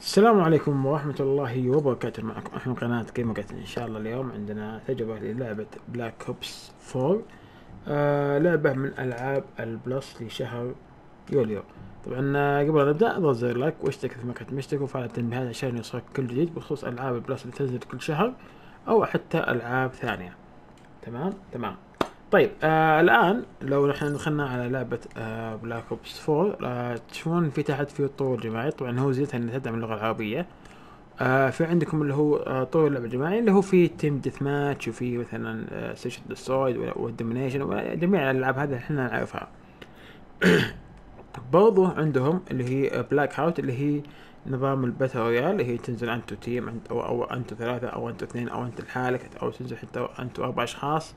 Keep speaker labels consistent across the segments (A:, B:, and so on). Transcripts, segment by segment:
A: السلام عليكم ورحمة الله وبركاته. معكم إحنا قناة Gamer إن شاء الله اليوم عندنا تجربة للعبة Black Ops 4 آه لعبة من ألعاب ال Plus لشهر يوليو. طبعا آه، قبل لا نبدأ أضغط زر like واشترك إذا ما كنت مشترك وفعل التنبيهات عشان يوصلك كل جديد بخصوص ألعاب ال Plus اللي تنزل كل شهر أو حتى ألعاب ثانية. تمام؟ تمام. طيب آه الآن لو نحن دخلنا على لعبة آه Black Ops 4 آه تشوفون في تحت في طور جماعي. طبعا هو ميزتها أنها تدعم اللغة العربية. آه في عندكم اللي هو آه طور اللعبة الجماعي اللي هو في Team Deathmatch وفي مثلا آه Search and Destroy وال Domination وجميع الألعاب هذه إحنا نعرفها. برضو عندهم اللي هي Blackout اللي هي نظام ال battle royale اللي هي تنزل أنتو team أو, أو أنتو ثلاثة أو أنتو اثنين أو انت لحالك أو تنزل حتى أنتو أربع أشخاص.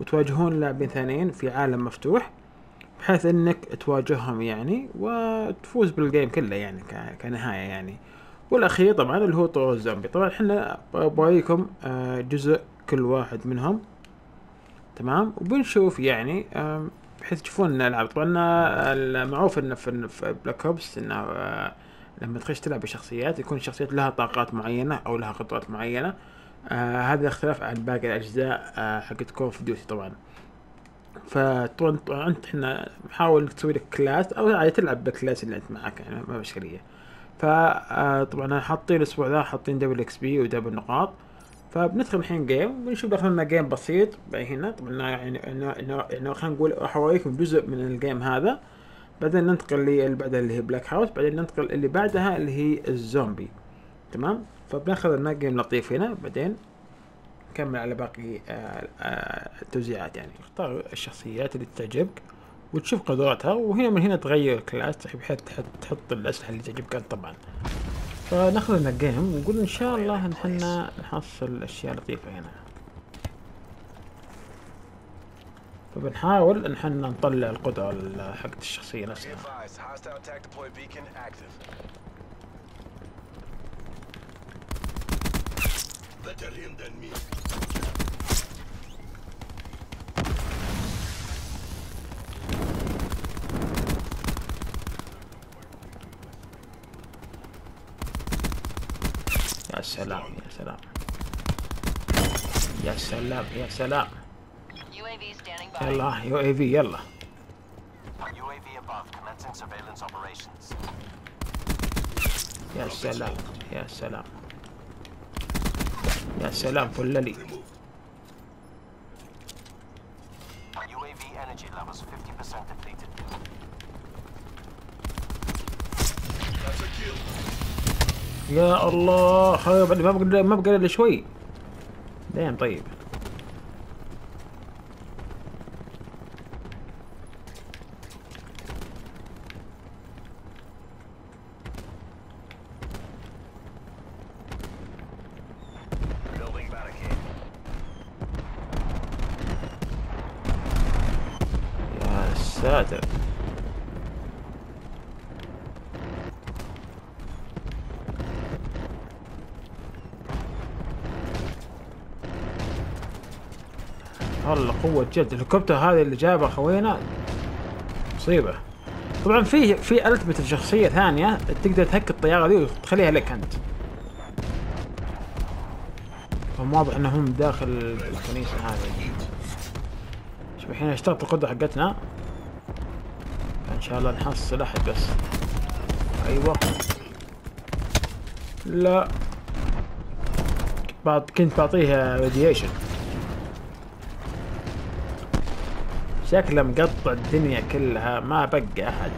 A: وتواجهون لاعبين ثانيين في عالم مفتوح بحيث إنك تواجههم يعني وتفوز بال game كله يعني ك- كنهاية يعني. والأخير طبعا اللي هو طور الزومبي. طبعا إحنا بوريكم آه، جزء كل واحد منهم. تمام؟ وبنشوف يعني بحيث تشوفون الالعاب طبعا آه، المعروف إنه في Black Ops إنه آه، لما تخش تلعب بشخصيات يكون الشخصيات لها طاقات معينة أو لها قدرات معينة. آه هذا اختلاف عن باقي الأجزاء آه حقت Call of Duty طبعا. فطبعا طبعاً أنت إحنا نحاول إنك تسوي لك class أو عادي تلعب بال class اللي أنت معك يعني ما اشكاليه فطبعا حاطين الأسبوع ذا حاطين double XP و double نقاط. فبندخل الحين game بنشوف دخلنا game بسيط هنا. طبعا يعني إنه خلينا نقول راح اوريكم جزء من ال game هذا. بعدين ننتقل للي بعدها اللي هي Blackout بعدين ننتقل اللي بعدها اللي هي الزومبي تمام؟ فبناخذ لنا game لطيف هنا بعدين نكمل على باقي آه، آه، التوزيعات يعني. اختار الشخصيات اللي تعجبك وتشوف قدراتها وهنا من هنا تغير الكلاس بحيث تحط, الأسلحة اللي تعجبك أنت طبعا. فناخذ لنا ونقول إن شاء الله إن إحنا نحصل أشياء لطيفة هنا. فبنحاول إن إحنا نطلع القدرة ال- حقت الشخصية
B: Be
A: نفسها
C: Better him than me.
A: يا سلام يا سلام يا سلام يا سلام
D: UAV standing by.
A: يلا يو اي في يلا
B: UAV above, commencing surveillance operations.
A: يا سلام يا سلام يا سلام فللي
B: UAV energy levels 50% depleted.
C: That's a kill.
A: يا الله ما بقى ما بقى إلا شوي دايم طيب ساتر والله قوة جد الهليكوبتر هذا اللي جابه خوينا؟ مصيبة. طبعا في في ألتمت شخصية ثانية تقدر تهك الطيارة ذي وتخليها لك أنت. هم واضح إنهم داخل الكنيسة هذه. شوف الحين اشتغلت القدرة حقتنا. إن شاء الله نحصل احد بس. أيوه. لا. كنت بعطيها راديشن شكله مقطع الدنيا كلها ما بقى أحد.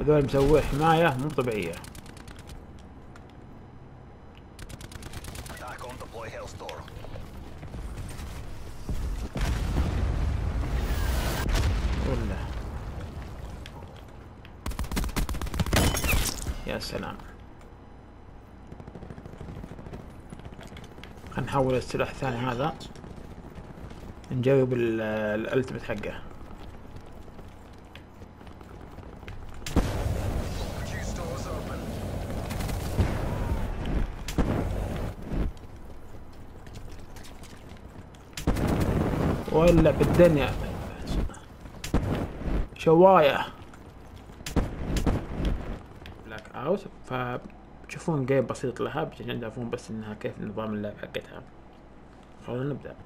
A: هذول مسوي حماية مو طبيعية. يا سلام. نحول السلاح الثاني هذا. نجرب ال- الألتمت حقه. ولا بالدنيا. شواية. اوت فتشوفون جيم بسيط لها عشان تعرفون بس إنها كيف نظام اللعب حقتها. خلونا نبدأ.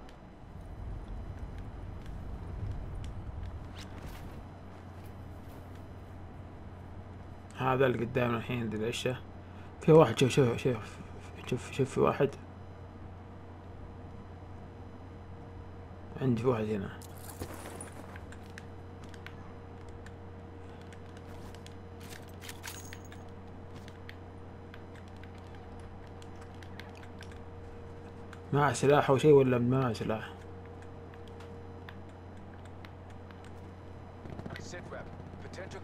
A: هذا اللي قدامنا الحين ذي العشة في واحد شوف شوف شوف شوف شوف في واحد. عندي واحد هنا. معه سلاح أو شيء ولا ما سلاح؟
B: Sit rep. Potential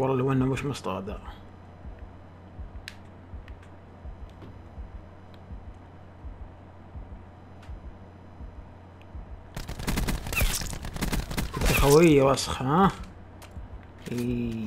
A: والله لو انه مش مصطاد خوية وسخ ها إيه.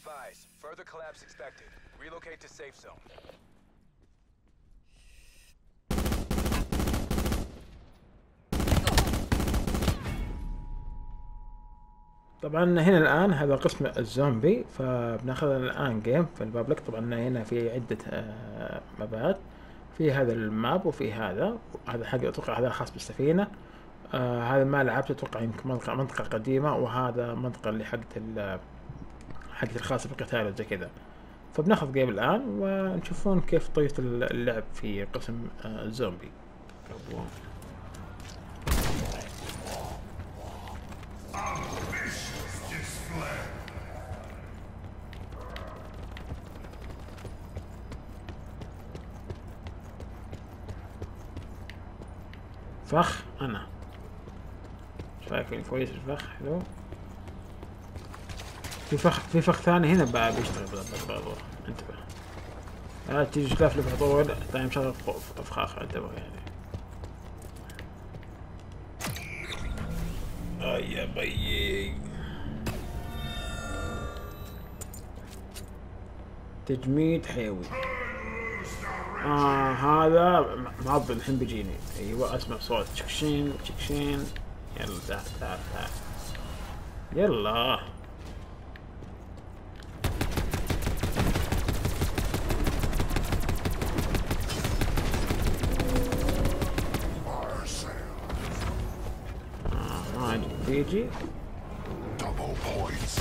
B: Advised. Further collapse expected. Relocate to safe zone.
A: طبعا هنا الآن هذا قسم الزومبي فبناخذ الآن جيم في البابليك طبعا هنا في عدة آه، مابات في هذا الماب وفي هذا هذا حق أتوقع هذا خاص بالسفينة آه هذا ما لعبته أتوقع يمكن منطقة قديمة وهذا منطقة اللي حقت ال حقت الخاصة بالقتال وزي كذا. فبناخذ جيم الآن ونشوفون كيف طريقة اللعب في قسم آه الزومبي. فخ أنا. شايفين كويس الفخ حلو. في فخ في فخ ثاني هنا بعد بيشتغل بالضبط انتبه. لا تيجي تلفلف طول طيب مشغل فخاخ انتبه. يعني يا بيي. تجميد حيوي. آه هذا معضل الحين بيجيني. أيوه أسمع صوت. تشكشين تشكشين. يلا تعال تعال تعال يلا.
C: Double points.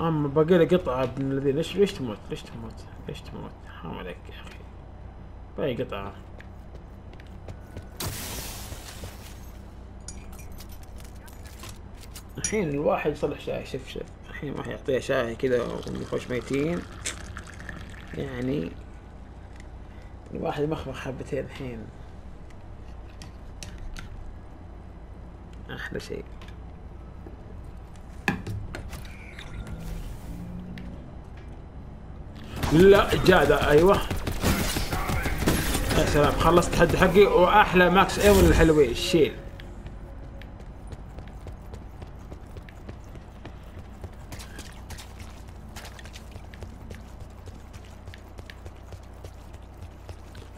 A: اما باقي له قطعة ابن الذين ليش ليش تموت؟ ليش تموت؟ ليش تموت؟ حرام عليك يا أخي. باقي قطعة. الحين الواحد يصلح شاي. شوف شوف. الحين واحد يعطيه شاي كذا ونخش ميتين. يعني الواحد مخمخ حبتين الحين. أحلى شيء. لا جادة أيوه. يا سلام خلصت التحدي حقي وأحلى ماكس ايون الحلوين؟ الشيل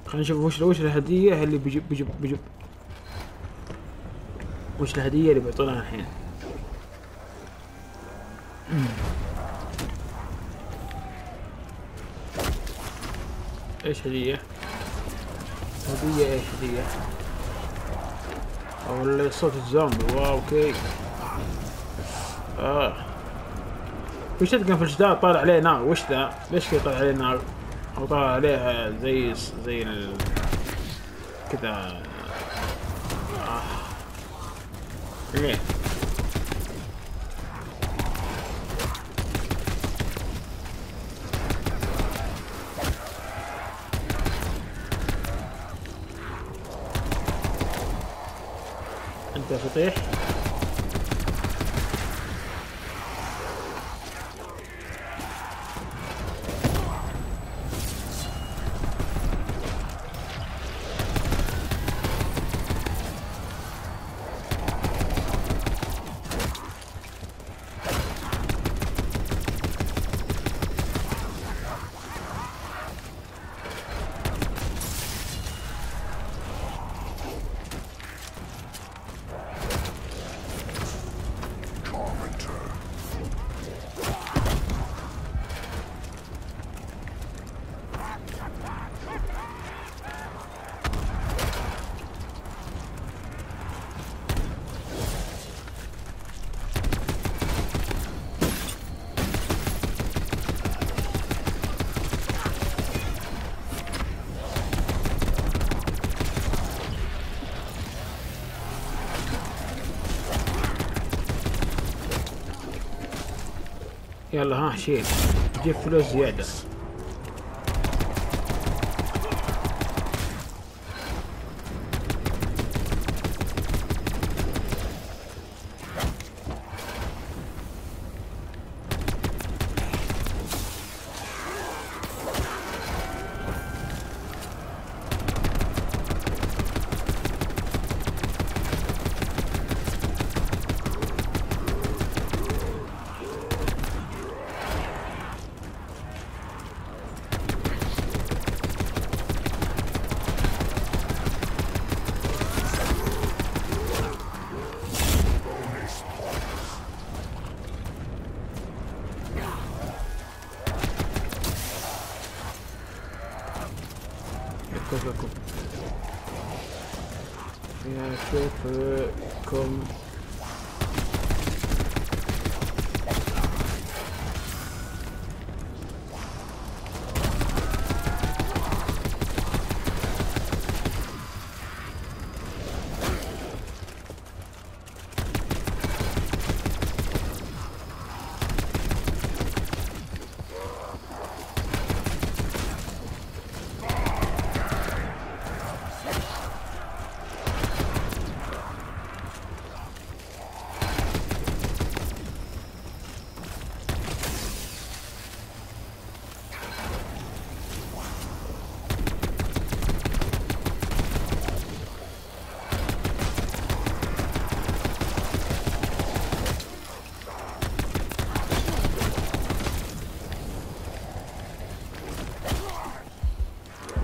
A: خلينا نشوف وش وش الهدية اللي بيجيب بيجيب بيجيب. وش الهدية اللي بيعطونها الحين؟ إيش هدية؟ هدية إيش هدية؟ أو اللي صوت الزومبي wow okay آه وش تلقى في الجدار طالع عليه نار وش ذا؟ ليش كذا طالع عليه نار؟ أو طالع عليه زي زي ال... كذا آه. ليه؟ أنت فطيح. يلا ها شيل. جيب فلوس زيادة.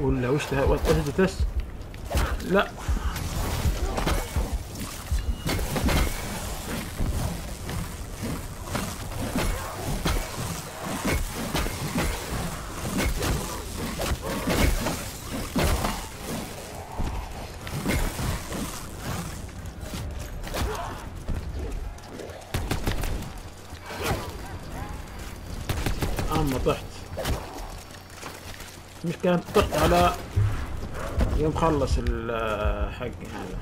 A: ولا وش ده؟ وات از ذس لا. أما طحت. المشكلة انت طحت على يوم خلص ال- حقي هذا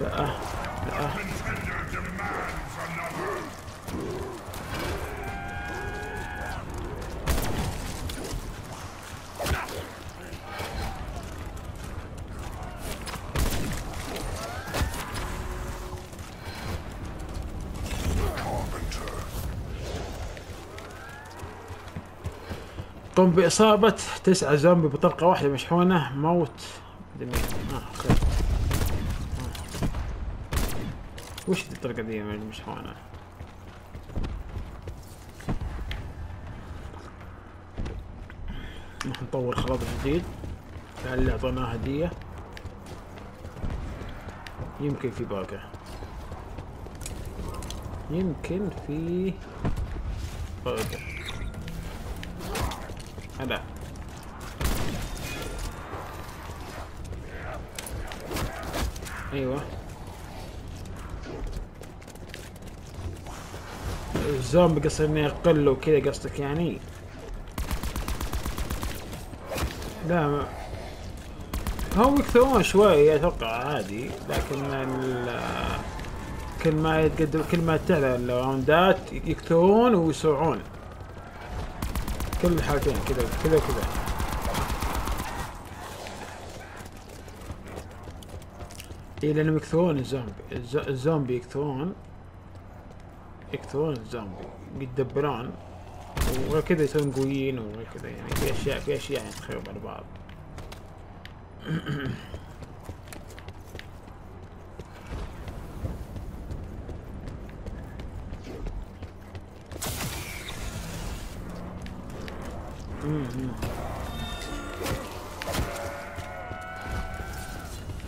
A: لا لا
C: Carpenter.
A: قم بإصابة تسعة زومبي بطلقة واحدة مشحونة موت. وش دي الطلقة دي المشحونة راح نطور خلاط جديد. اللي اعطيناه هدية. يمكن في باقة. يمكن في باقة. هلا أيوه. الزومبي قصد إنه يقل وكذا قصدك يعني. لا ما. هم يكثرون شوي أتوقع عادي لكن كل ما يتقدم كل ما تعلى الراوندات يكثرون ويسرعون. كل الحالتين كذا كذا وكذا اي لانهم يكثرون الزومبي الز- الزومبي يكثرون يكثرون الزومبي يتدبرون. وغير كذا يصيرون قويين وغير كذا يعني في أشياء في أشياء يعني تخرب على بعض.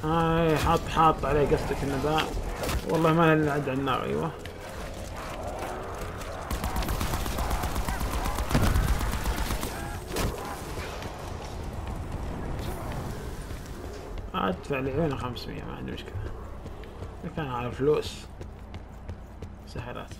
A: هاي حاط حاط عليه قصدك إنه ذا. والله ما عد على النار أيوه. أدفع لعيونه 500 ما عندي مشكلة. كان على فلوس سهلات